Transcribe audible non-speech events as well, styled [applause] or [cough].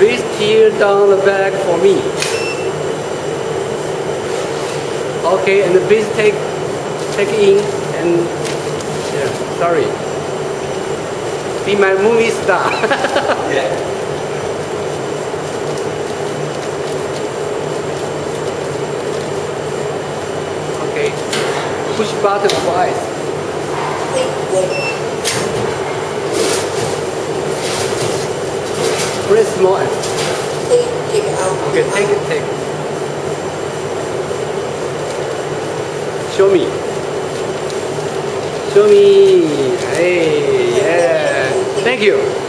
Please tear down the bag for me. Okay, and please take take in and yeah, sorry. Be my movie star. Yeah. [laughs] okay. Push button for Press more. Take, take it out. Okay, take it, take it. Show me. Show me. Hey, yeah. Thank you.